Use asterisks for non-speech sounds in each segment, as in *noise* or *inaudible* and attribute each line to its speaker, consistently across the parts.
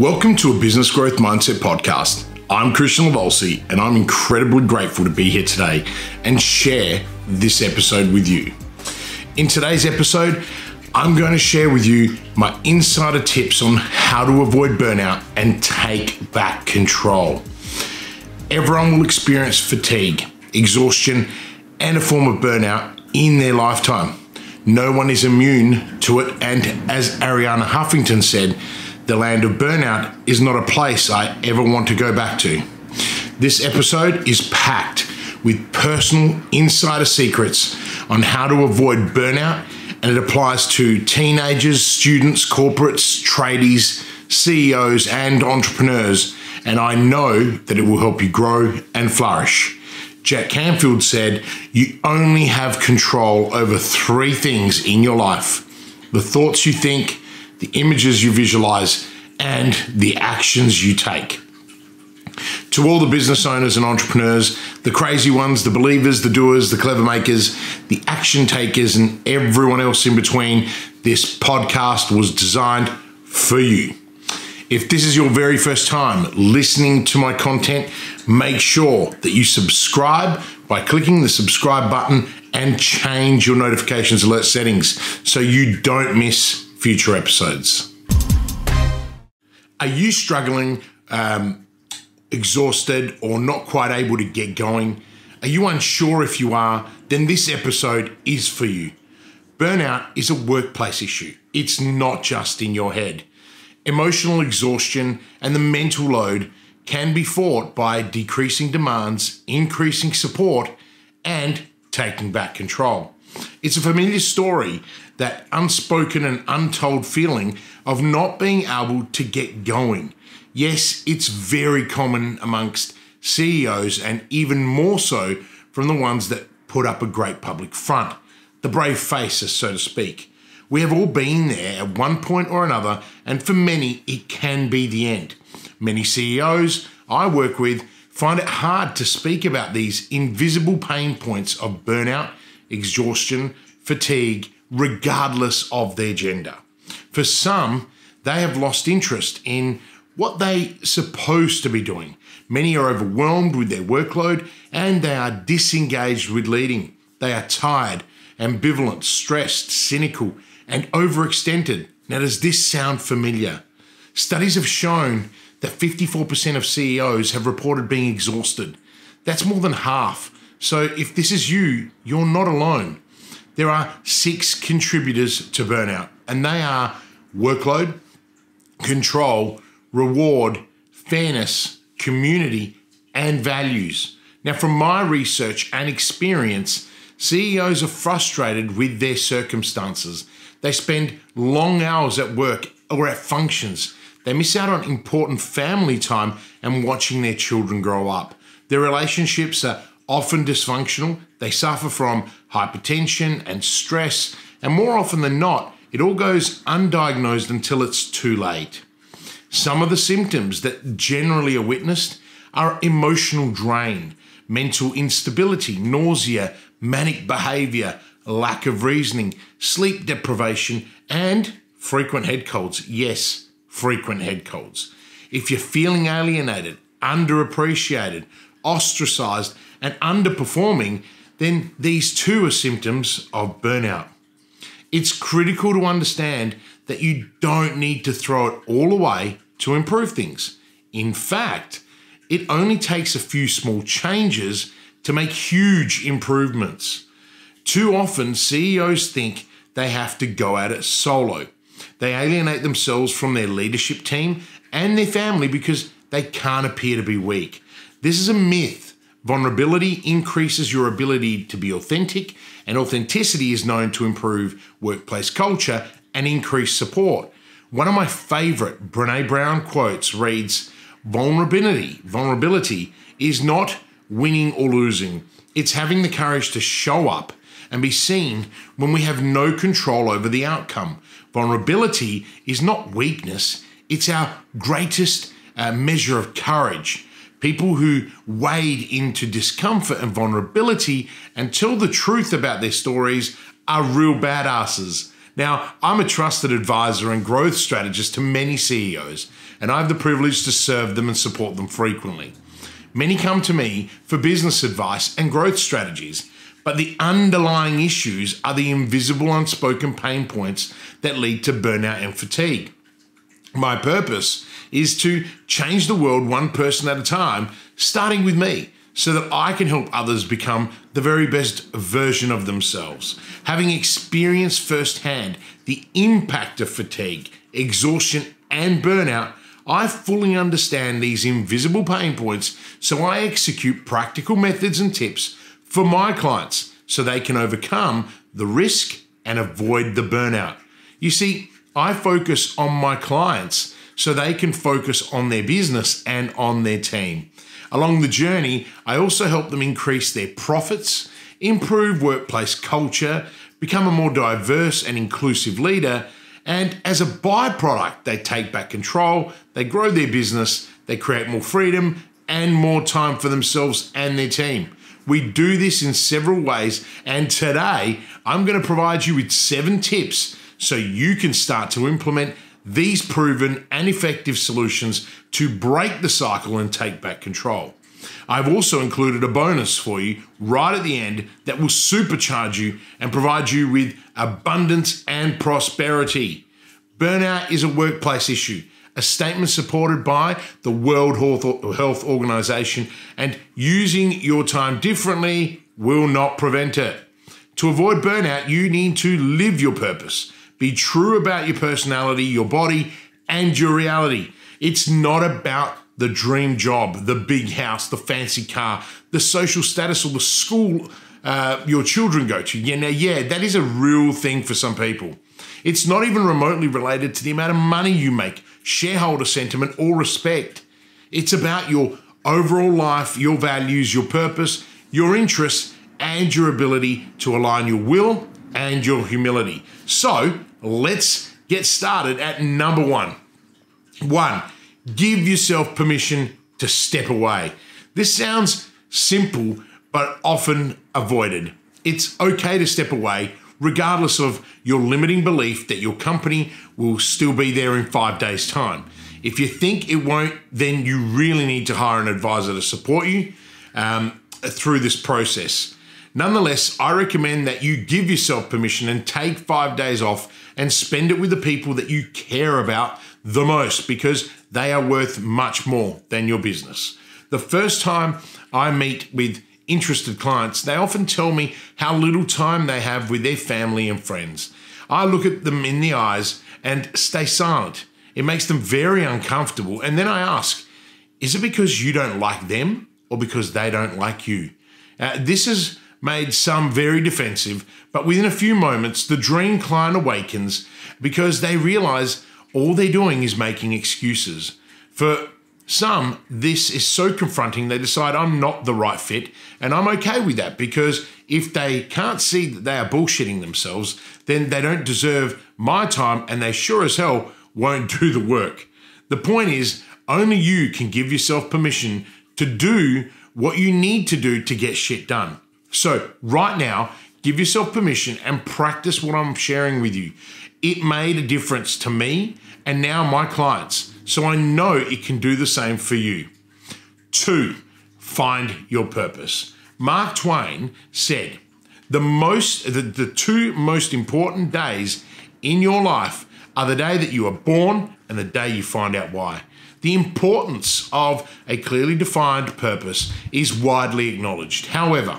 Speaker 1: Welcome to a Business Growth Mindset podcast. I'm Kristian Livolsi, and I'm incredibly grateful to be here today and share this episode with you. In today's episode, I'm going to share with you my insider tips on how to avoid burnout and take back control. Everyone will experience fatigue, exhaustion, and a form of burnout in their lifetime. No one is immune to it, and as Arianna Huffington said, the land of burnout is not a place I ever want to go back to. This episode is packed with personal insider secrets on how to avoid burnout, and it applies to teenagers, students, corporates, tradies, CEOs, and entrepreneurs. And I know that it will help you grow and flourish. Jack Canfield said, You only have control over three things in your life the thoughts you think, the images you visualize, and the actions you take. To all the business owners and entrepreneurs, the crazy ones, the believers, the doers, the clever makers, the action takers, and everyone else in between, this podcast was designed for you. If this is your very first time listening to my content, make sure that you subscribe by clicking the subscribe button and change your notifications alert settings so you don't miss future episodes. Are you struggling, um, exhausted, or not quite able to get going? Are you unsure if you are? Then this episode is for you. Burnout is a workplace issue, it's not just in your head. Emotional exhaustion and the mental load can be fought by decreasing demands, increasing support, and taking back control. It's a familiar story, that unspoken and untold feeling of not being able to get going. Yes, it's very common amongst CEOs and even more so from the ones that put up a great public front, the brave faces, so to speak. We have all been there at one point or another, and for many, it can be the end. Many CEOs I work with find it hard to speak about these invisible pain points of burnout, exhaustion, fatigue, regardless of their gender. For some, they have lost interest in what they supposed to be doing. Many are overwhelmed with their workload and they are disengaged with leading. They are tired, ambivalent, stressed, cynical, and overextended. Now, does this sound familiar? Studies have shown that 54% of CEOs have reported being exhausted. That's more than half. So, if this is you, you're not alone. There are six contributors to burnout, and they are workload, control, reward, fairness, community, and values. Now, from my research and experience, CEOs are frustrated with their circumstances. They spend long hours at work or at functions. They miss out on important family time and watching their children grow up. Their relationships are often dysfunctional. They suffer from hypertension and stress, and more often than not, it all goes undiagnosed until it's too late. Some of the symptoms that generally are witnessed are emotional drain, mental instability, nausea, manic behavior, lack of reasoning, sleep deprivation, and frequent head colds. Yes, frequent head colds. If you're feeling alienated, underappreciated, ostracized, and underperforming, then these too are symptoms of burnout. It's critical to understand that you don't need to throw it all away to improve things. In fact, it only takes a few small changes to make huge improvements. Too often, CEOs think they have to go at it solo. They alienate themselves from their leadership team and their family because they can't appear to be weak. This is a myth. Vulnerability increases your ability to be authentic, and authenticity is known to improve workplace culture and increase support. One of my favorite Brene Brown quotes reads Vulnerability, vulnerability is not winning or losing, it's having the courage to show up and be seen when we have no control over the outcome. Vulnerability is not weakness, it's our greatest uh, measure of courage. People who wade into discomfort and vulnerability and tell the truth about their stories are real badasses. Now, I'm a trusted advisor and growth strategist to many CEOs, and I have the privilege to serve them and support them frequently. Many come to me for business advice and growth strategies, but the underlying issues are the invisible, unspoken pain points that lead to burnout and fatigue. My purpose is to change the world one person at a time, starting with me, so that I can help others become the very best version of themselves. Having experienced firsthand the impact of fatigue, exhaustion, and burnout, I fully understand these invisible pain points, so I execute practical methods and tips for my clients so they can overcome the risk and avoid the burnout. You see, I focus on my clients so they can focus on their business and on their team. Along the journey, I also help them increase their profits, improve workplace culture, become a more diverse and inclusive leader, and as a byproduct, they take back control, they grow their business, they create more freedom and more time for themselves and their team. We do this in several ways, and today I'm going to provide you with seven tips so you can start to implement these proven and effective solutions to break the cycle and take back control. I've also included a bonus for you right at the end that will supercharge you and provide you with abundance and prosperity. Burnout is a workplace issue, a statement supported by the World Health Organization, and using your time differently will not prevent it. To avoid burnout, you need to live your purpose be true about your personality, your body, and your reality. It's not about the dream job, the big house, the fancy car, the social status, or the school uh, your children go to. Yeah, now, yeah, that is a real thing for some people. It's not even remotely related to the amount of money you make, shareholder sentiment, or respect. It's about your overall life, your values, your purpose, your interests, and your ability to align your will and your humility. So, let's get started at number one. One, give yourself permission to step away. This sounds simple, but often avoided. It's okay to step away, regardless of your limiting belief that your company will still be there in five days' time. If you think it won't, then you really need to hire an advisor to support you um, through this process. Nonetheless, I recommend that you give yourself permission and take five days off and spend it with the people that you care about the most because they are worth much more than your business. The first time I meet with interested clients, they often tell me how little time they have with their family and friends. I look at them in the eyes and stay silent. It makes them very uncomfortable. And then I ask, is it because you don't like them or because they don't like you? Uh, this is made some very defensive, but within a few moments, the dream client awakens because they realize all they're doing is making excuses. For some, this is so confronting, they decide I'm not the right fit, and I'm okay with that because if they can't see that they are bullshitting themselves, then they don't deserve my time and they sure as hell won't do the work. The point is, only you can give yourself permission to do what you need to do to get shit done. So, right now, give yourself permission and practice what I'm sharing with you. It made a difference to me and now my clients. So, I know it can do the same for you. Two, find your purpose. Mark Twain said, the most the, the two most important days in your life are the day that you are born and the day you find out why. The importance of a clearly defined purpose is widely acknowledged. However,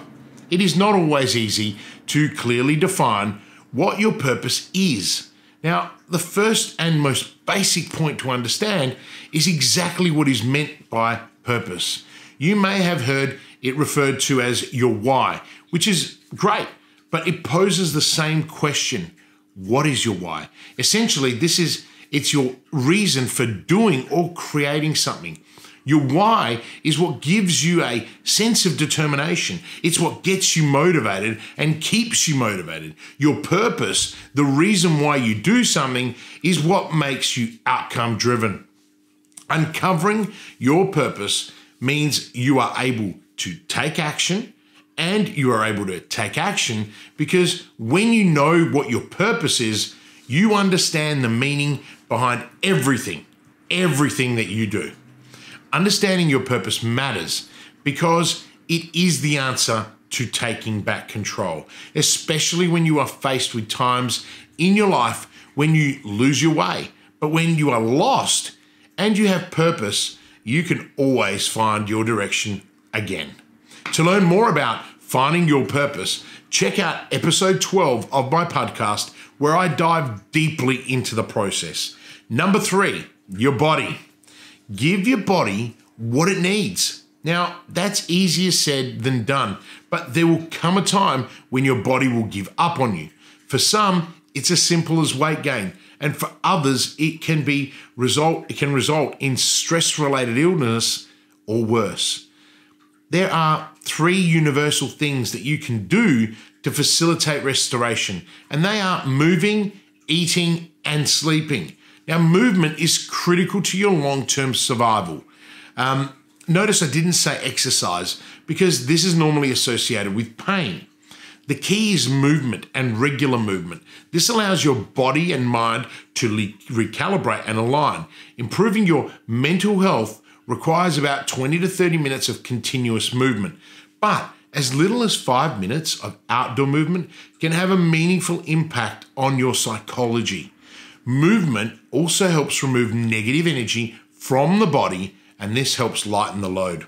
Speaker 1: it is not always easy to clearly define what your purpose is. Now, the first and most basic point to understand is exactly what is meant by purpose. You may have heard it referred to as your why, which is great, but it poses the same question. What is your why? Essentially, this is it's your reason for doing or creating something. Your why is what gives you a sense of determination. It's what gets you motivated and keeps you motivated. Your purpose, the reason why you do something, is what makes you outcome driven. Uncovering your purpose means you are able to take action and you are able to take action because when you know what your purpose is, you understand the meaning behind everything, everything that you do. Understanding your purpose matters because it is the answer to taking back control, especially when you are faced with times in your life when you lose your way. But when you are lost and you have purpose, you can always find your direction again. To learn more about finding your purpose, check out episode 12 of my podcast where I dive deeply into the process. Number three, your body. Give your body what it needs. Now, that's easier said than done, but there will come a time when your body will give up on you. For some, it's as simple as weight gain, and for others, it can be result it can result in stress-related illness or worse. There are three universal things that you can do to facilitate restoration, and they are moving, eating, and sleeping. Now, movement is critical to your long term survival. Um, notice I didn't say exercise because this is normally associated with pain. The key is movement and regular movement. This allows your body and mind to recalibrate and align. Improving your mental health requires about 20 to 30 minutes of continuous movement. But as little as five minutes of outdoor movement can have a meaningful impact on your psychology. Movement also helps remove negative energy from the body, and this helps lighten the load.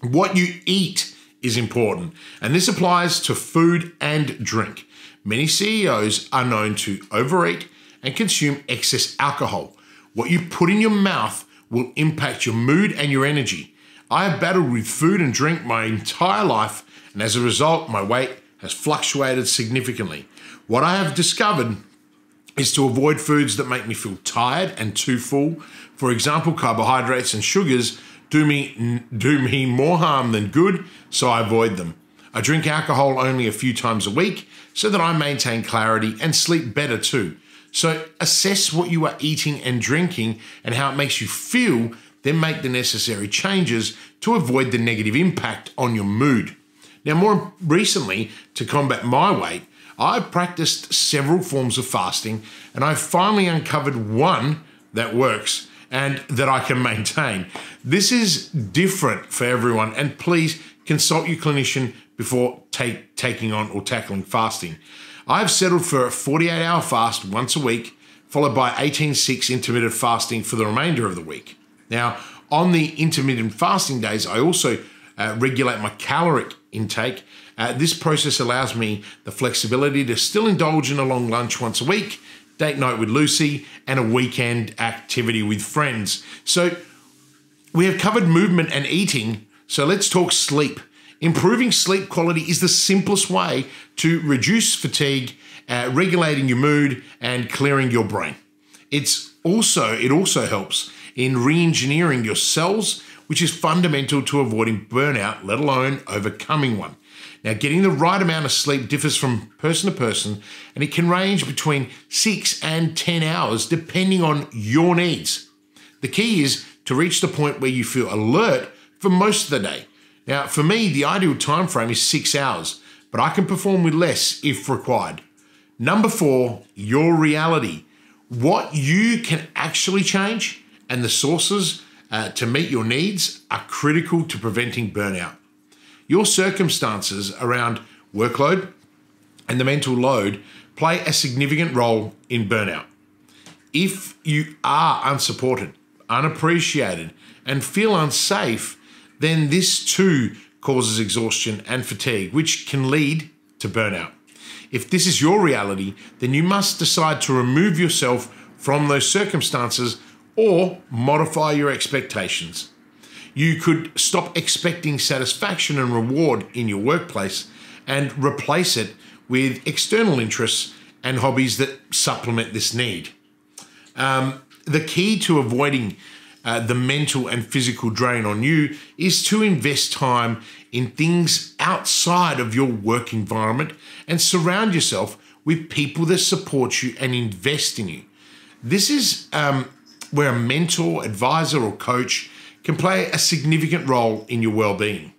Speaker 1: What you eat is important, and this applies to food and drink. Many CEOs are known to overeat and consume excess alcohol. What you put in your mouth will impact your mood and your energy. I have battled with food and drink my entire life, and as a result, my weight has fluctuated significantly. What I have discovered is to avoid foods that make me feel tired and too full. For example, carbohydrates and sugars do me do me more harm than good, so I avoid them. I drink alcohol only a few times a week so that I maintain clarity and sleep better too. So assess what you are eating and drinking and how it makes you feel, then make the necessary changes to avoid the negative impact on your mood. Now, more recently, to combat my weight, I've practiced several forms of fasting and I finally uncovered one that works and that I can *laughs* maintain. This is different for everyone, and please consult your clinician before take, taking on or tackling fasting. I've settled for a 48 hour fast once a week, followed by 18 6 intermittent fasting for the remainder of the week. Now, on the intermittent fasting days, I also uh, regulate my caloric intake. Uh, this process allows me the flexibility to still indulge in a long lunch once a week date night with Lucy, and a weekend activity with friends. So we have covered movement and eating, so let's talk sleep. Improving sleep quality is the simplest way to reduce fatigue, uh, regulating your mood, and clearing your brain. It's also it also helps in re-engineering your cells, which is fundamental to avoiding burnout, let alone overcoming one. Now, getting the right amount of sleep differs from person to person, and it can range between six and 10 hours depending on your needs. The key is to reach the point where you feel alert for most of the day. Now, for me, the ideal time frame is six hours, but I can perform with less if required. Number four, your reality. What you can actually change and the sources uh, to meet your needs are critical to preventing burnout. Your circumstances around workload and the mental load play a significant role in burnout. If you are unsupported, unappreciated, and feel unsafe, then this too causes exhaustion and fatigue, which can lead to burnout. If this is your reality, then you must decide to remove yourself from those circumstances or modify your expectations. You could stop expecting satisfaction and reward in your workplace and replace it with external interests and hobbies that supplement this need. Um, the key to avoiding uh, the mental and physical drain on you is to invest time in things outside of your work environment and surround yourself with people that support you and invest in you. This is um, where a mentor, advisor, or coach can play a significant role in your well-being.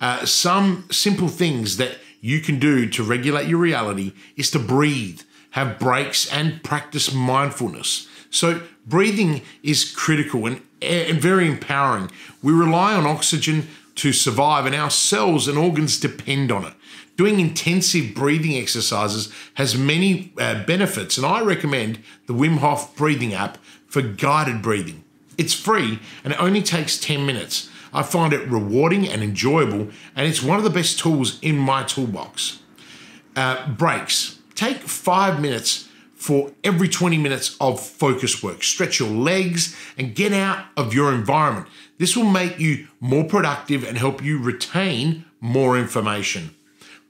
Speaker 1: Uh, some simple things that you can do to regulate your reality is to breathe, have breaks, and practice mindfulness. So, breathing is critical and, and very empowering. We rely on oxygen to survive, and our cells and organs depend on it. Doing intensive breathing exercises has many uh, benefits, and I recommend the Wim Hof breathing app for guided breathing. It's free and it only takes 10 minutes. I find it rewarding and enjoyable, and it's one of the best tools in my toolbox. Uh, breaks. Take five minutes for every 20 minutes of focus work. Stretch your legs and get out of your environment. This will make you more productive and help you retain more information.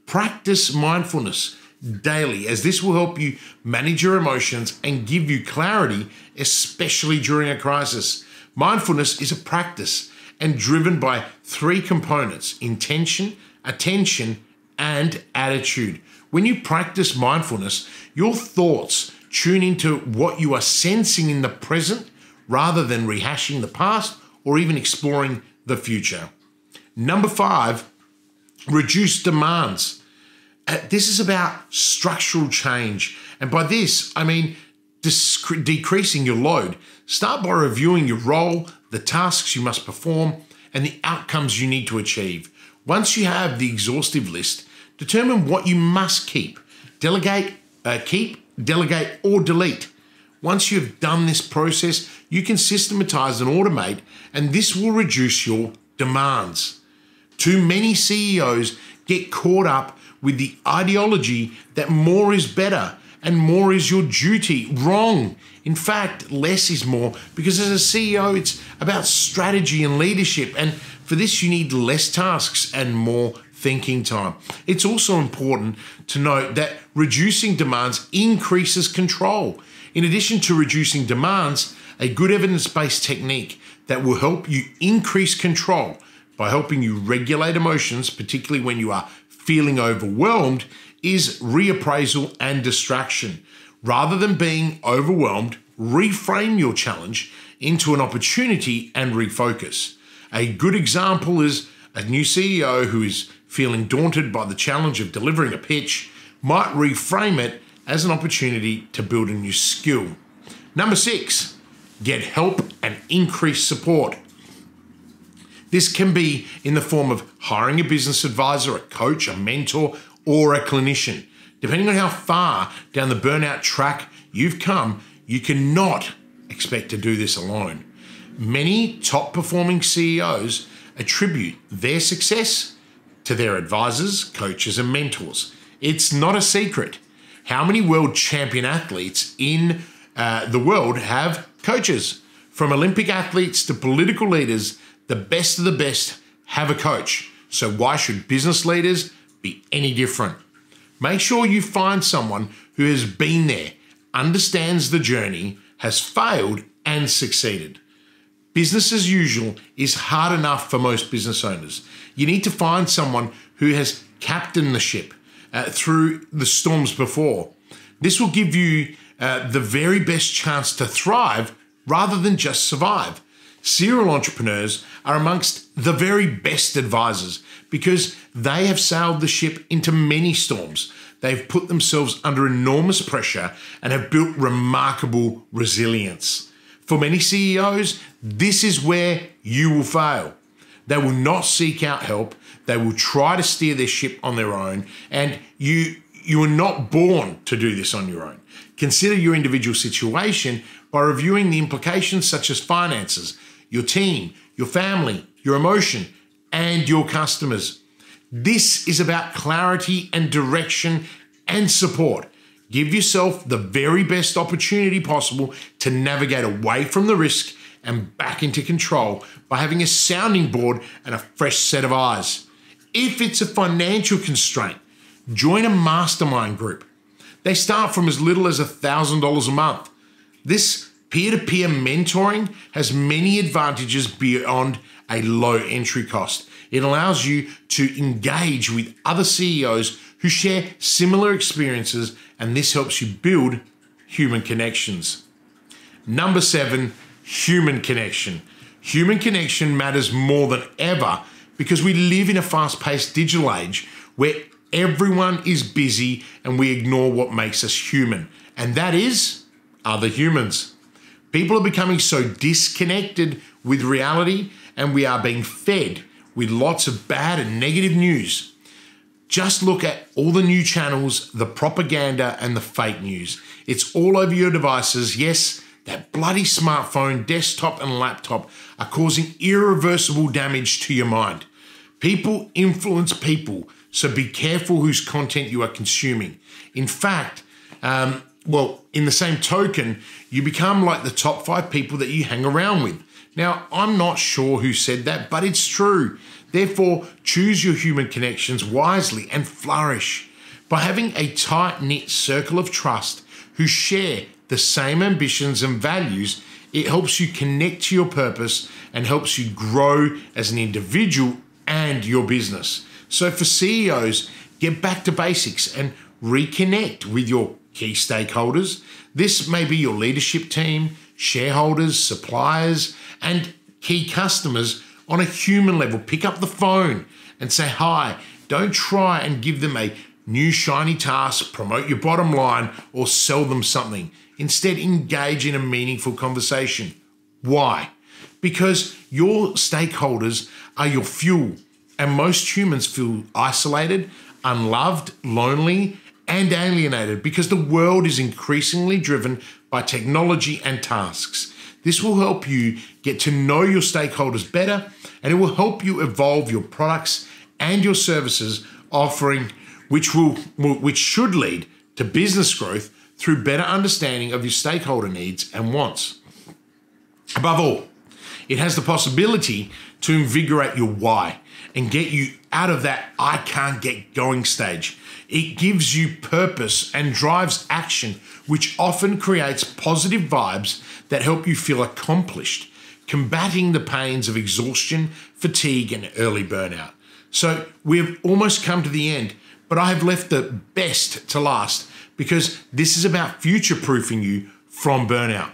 Speaker 1: Practice mindfulness daily, as this will help you manage your emotions and give you clarity, especially during a crisis. Mindfulness is a practice and driven by three components intention, attention, and attitude. When you practice mindfulness, your thoughts tune into what you are sensing in the present rather than rehashing the past or even exploring the future. Number five, reduce demands. Uh, this is about structural change. And by this, I mean decreasing your load. Start by reviewing your role, the tasks you must perform, and the outcomes you need to achieve. Once you have the exhaustive list, Determine what you must keep. Delegate, uh, keep, delegate, or delete. Once you've done this process, you can systematize and automate, and this will reduce your demands. Too many CEOs get caught up with the ideology that more is better and more is your duty. Wrong. In fact, less is more because as a CEO, it's about strategy and leadership. And for this, you need less tasks and more thinking time. It's also important to note that reducing demands increases control. In addition to reducing demands, a good evidence based technique that will help you increase control by helping you regulate emotions, particularly when you are feeling overwhelmed, is reappraisal and distraction. Rather than being overwhelmed, reframe your challenge into an opportunity and refocus. A good example is a new CEO who is feeling daunted by the challenge of delivering a pitch might reframe it as an opportunity to build a new skill. Number six, get help and increase support. This can be in the form of hiring a business advisor, a coach, a mentor, or a clinician. Depending on how far down the burnout track you've come, you cannot expect to do this alone. Many top performing CEOs attribute their success to their advisors, coaches, and mentors. It's not a secret. How many world champion athletes in uh, the world have coaches? From Olympic athletes to political leaders, the best of the best have a coach. So, why should business leaders any different? Make sure you find someone who has been there, understands the journey, has failed, and succeeded. Business as usual is hard enough for most business owners. You need to find someone who has captained the ship uh, through the storms before. This will give you uh, the very best chance to thrive rather than just survive. Serial entrepreneurs are amongst the very best advisors because they have sailed the ship into many storms. They've put themselves under enormous pressure and have built remarkable resilience. For many CEOs, this is where you will fail. They will not seek out help. They will try to steer their ship on their own. And you, you are not born to do this on your own. Consider your individual situation by reviewing the implications such as finances, your team, your family, your emotion, and your customers. This is about clarity and direction and support. Give yourself the very best opportunity possible to navigate away from the risk and back into control by having a sounding board and a fresh set of eyes. If it's a financial constraint, join a mastermind group. They start from as little as $1,000 a month. This peer to peer mentoring has many advantages beyond a low entry cost. It allows you to engage with other CEOs who share similar experiences, and this helps you build human connections. Number seven, human connection. Human connection matters more than ever because we live in a fast paced digital age where Everyone is busy and we ignore what makes us human, and that is other humans. People are becoming so disconnected with reality, and we are being fed with lots of bad and negative news. Just look at all the new channels, the propaganda, and the fake news. It's all over your devices. Yes, that bloody smartphone, desktop, and laptop are causing irreversible damage to your mind. People influence people, so be careful whose content you are consuming. In fact, um, well, in the same token, you become like the top five people that you hang around with. Now, I'm not sure who said that, but it's true. Therefore, choose your human connections wisely and flourish. By having a tight knit circle of trust who share the same ambitions and values, it helps you connect to your purpose and helps you grow as an individual and your business. So, for CEOs, get back to basics and reconnect with your key stakeholders. This may be your leadership team, shareholders, suppliers, and key customers on a human level. Pick up the phone and say hi. Don't try and give them a new shiny task, promote your bottom line, or sell them something. Instead, engage in a meaningful conversation. Why? Because your stakeholders are your fuel, and most humans feel isolated, unloved, lonely, and alienated because the world is increasingly driven by technology and tasks. This will help you get to know your stakeholders better and it will help you evolve your products and your services offering which will which should lead to business growth through better understanding of your stakeholder needs and wants. Above all, it has the possibility to invigorate your why and get you out of that I can't get going stage. It gives you purpose and drives action, which often creates positive vibes that help you feel accomplished, combating the pains of exhaustion, fatigue, and early burnout. So we've almost come to the end, but I have left the best to last because this is about future proofing you from burnout.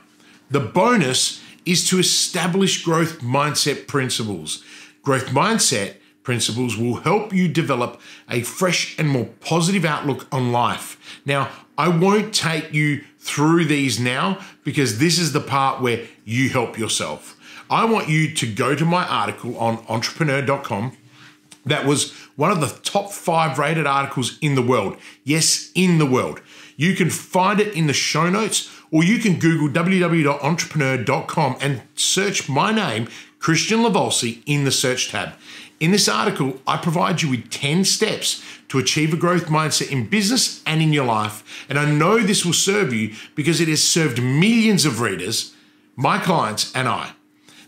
Speaker 1: The bonus is to establish growth mindset principles. Growth mindset principles will help you develop a fresh and more positive outlook on life. Now, I won't take you through these now because this is the part where you help yourself. I want you to go to my article on entrepreneur.com. That was one of the top five rated articles in the world. Yes, in the world. You can find it in the show notes or you can Google www.entrepreneur.com and search my name, Kristian Livolsi, in the search tab. In this article, I provide you with 10 steps to achieve a growth mindset in business and in your life. And I know this will serve you because it has served millions of readers, my clients, and I.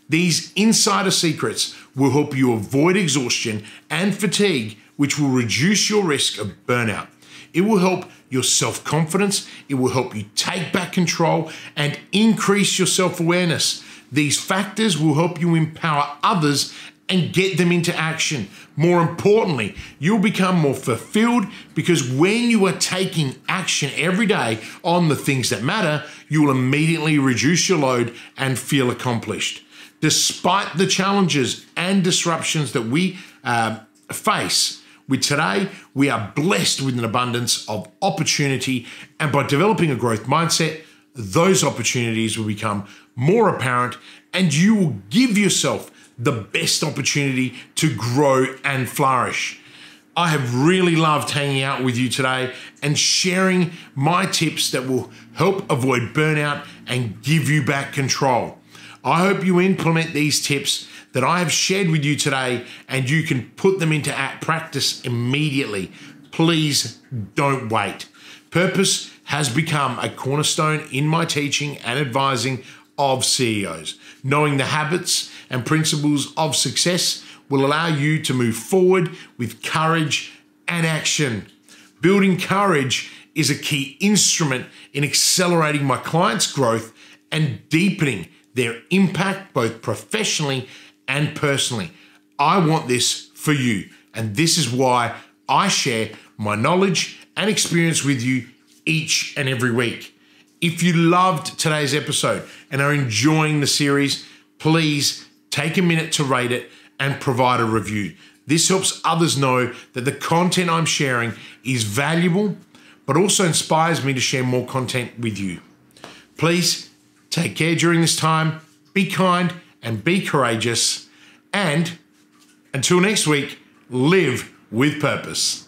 Speaker 1: These insider secrets will help you avoid exhaustion and fatigue, which will reduce your risk of burnout. It will help your self confidence, it will help you take back control and increase your self awareness. These factors will help you empower others and get them into action. More importantly, you'll become more fulfilled because when you are taking action every day on the things that matter, you will immediately reduce your load and feel accomplished. Despite the challenges and disruptions that we uh, face, with today, we are blessed with an abundance of opportunity, and by developing a growth mindset, those opportunities will become more apparent, and you will give yourself the best opportunity to grow and flourish. I have really loved hanging out with you today and sharing my tips that will help avoid burnout and give you back control. I hope you implement these tips that I have shared with you today and you can put them into practice immediately. Please don't wait. Purpose has become a cornerstone in my teaching and advising of CEOs. Knowing the habits and principles of success will allow you to move forward with courage and action. Building courage is a key instrument in accelerating my clients' growth and deepening their impact both professionally and personally. I want this for you, and this is why I share my knowledge and experience with you each and every week. If you loved today's episode and are enjoying the series, please take a minute to rate it and provide a review. This helps others know that the content I'm sharing is valuable, but also inspires me to share more content with you. Please take care during this time, be kind and be courageous, and until next week, live with purpose.